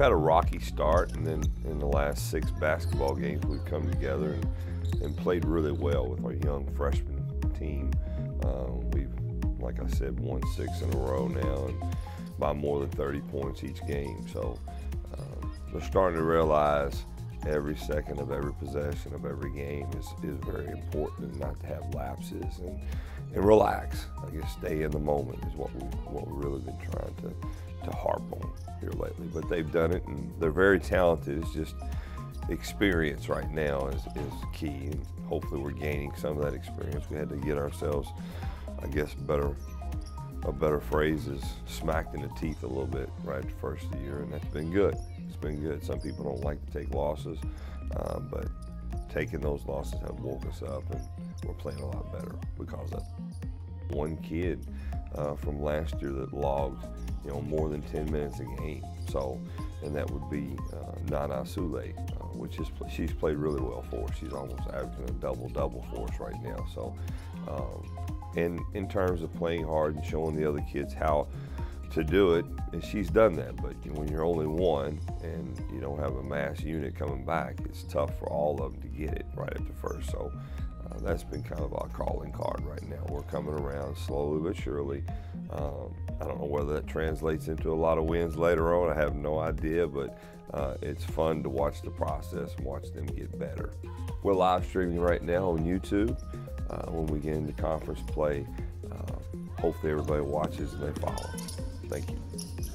had a rocky start, and then in the last six basketball games, we've come together and, and played really well with our young freshman team. Um, we've, like I said, won six in a row now, and by more than 30 points each game. So um, they're starting to realize every second of every possession of every game is, is very important and not to have lapses and, and relax. I guess stay in the moment is what we what we've really been trying to, to harp on here. But they've done it and they're very talented. It's just experience right now is, is key and hopefully we're gaining some of that experience. We had to get ourselves, I guess, better a better phrase is smacked in the teeth a little bit right the first of the year, and that's been good. It's been good. Some people don't like to take losses, um, but taking those losses have woke us up, and we're playing a lot better because of. One kid uh, from last year that logged, you know, more than 10 minutes a game. So, and that would be uh, Nana Sule, uh, which is she's played really well for us. She's almost averaging a double double for us right now. So. Um, and in terms of playing hard and showing the other kids how to do it, and she's done that. But when you're only one and you don't have a mass unit coming back, it's tough for all of them to get it right at the first. So uh, that's been kind of our calling card right now. We're coming around slowly but surely. Um, I don't know whether that translates into a lot of wins later on. I have no idea, but uh, it's fun to watch the process and watch them get better. We're live streaming right now on YouTube uh, when we get into conference play. Uh, hopefully everybody watches and they follow. Thank you.